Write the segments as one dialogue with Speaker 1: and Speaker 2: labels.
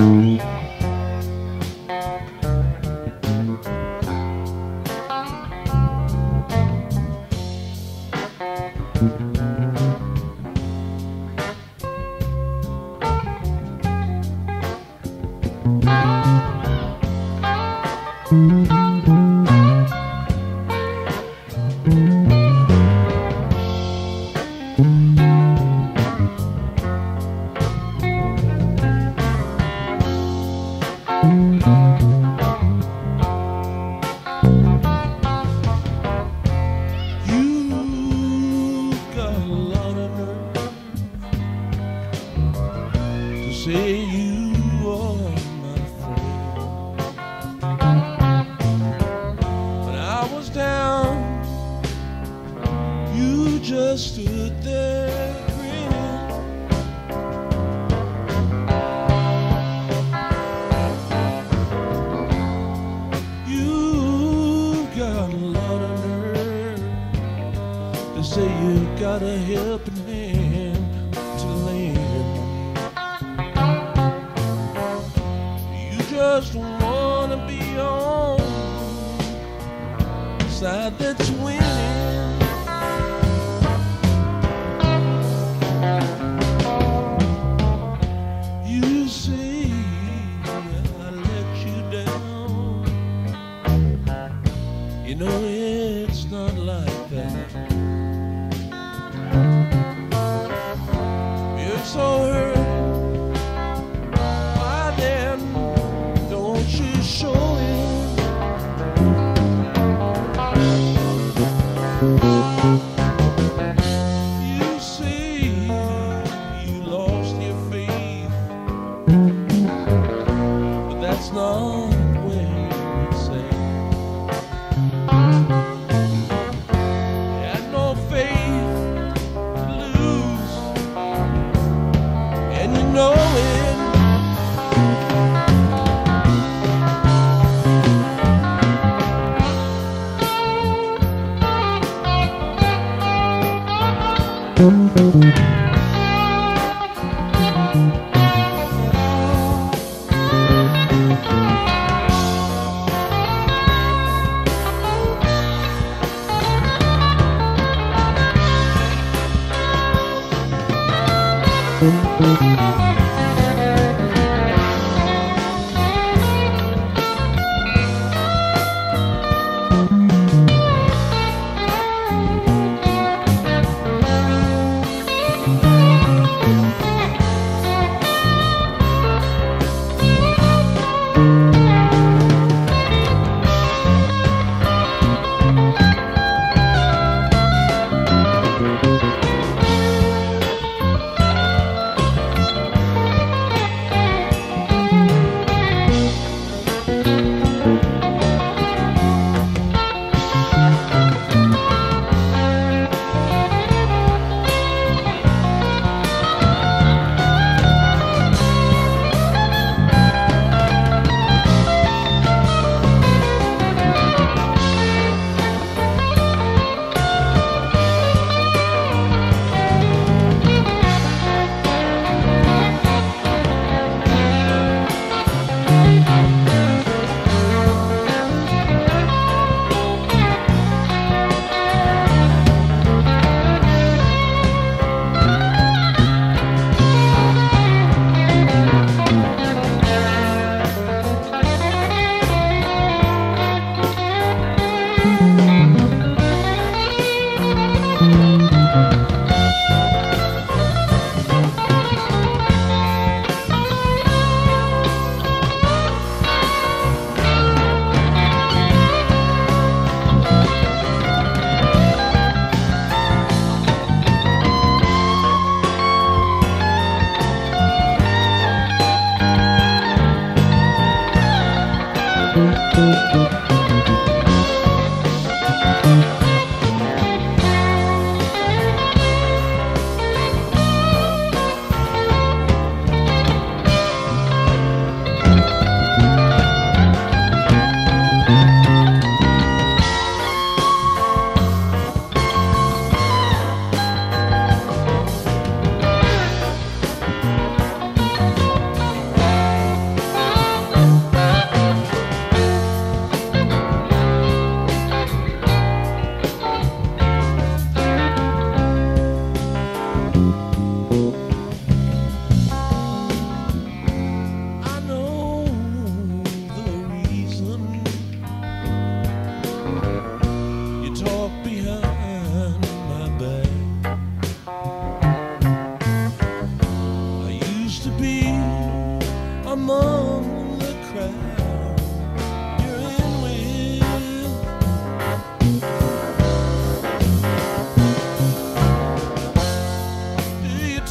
Speaker 1: You've say you are my friend. When I was down, you just stood there grinning. You've got a lot of nerve to say you got a helping hand just wanna be on the side that's winning. You see, I let you down. You know it's not like that.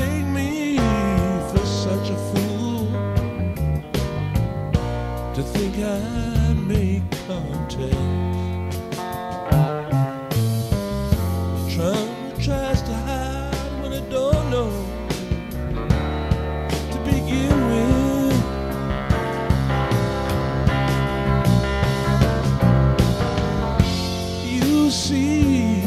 Speaker 1: Take me for such a fool to think I'd make contact? Tries to hide don't know to begin with. You see